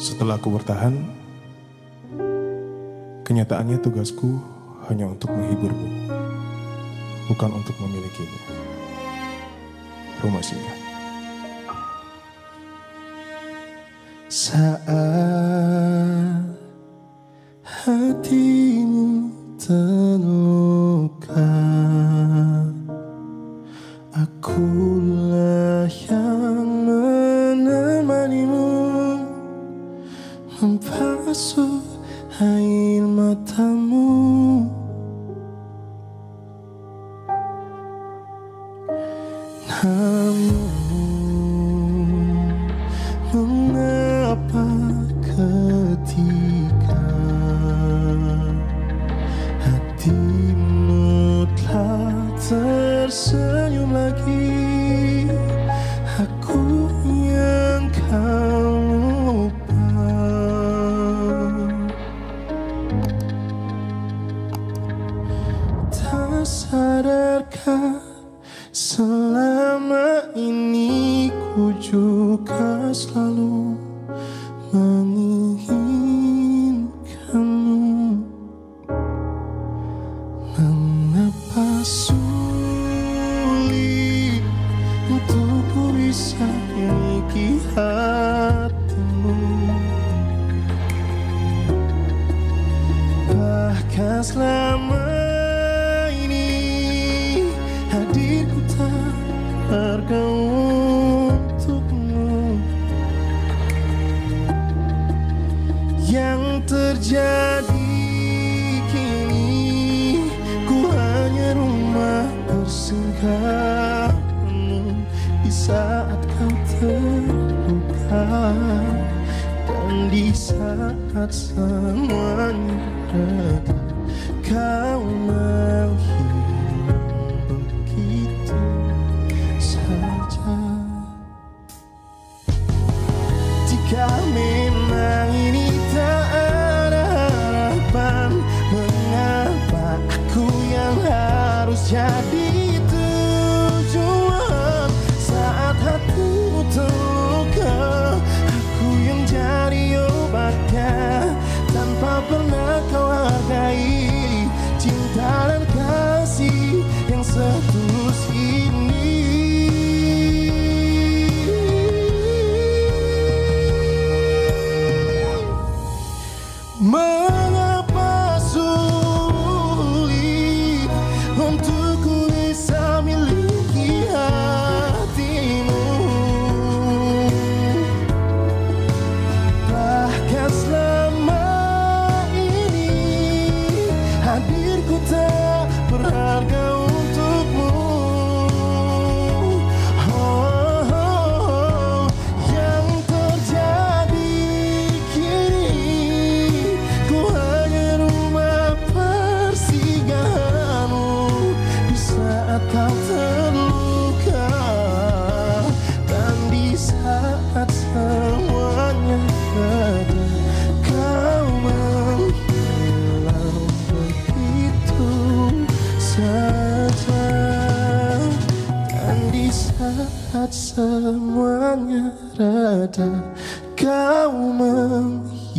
Setelah aku bertahan, kenyataannya tugasku hanya untuk menghiburmu, bukan untuk memilikimu. Rumah singgah. Saat hatimu terluka Akulah Membasuh air matamu. Namun Mengapa ketika Hatimu telah tersenyum sadarkah selama ini ku juga selalu menginginkanmu. Mengapa sulit terjadi kini? Ku hanya rumah bersinggahamu Di saat kau terluka. Dan di saat semuanya reda Kau menghilang begitu saja. Jika harus jadi tujuan. Saat hatimu terluka Aku yang jadi obatnya. Tanpa pernah kau hargai Cinta dan kasih yang setulus ini. Mengapa tak berharga saat semuanya reda Kau menghilang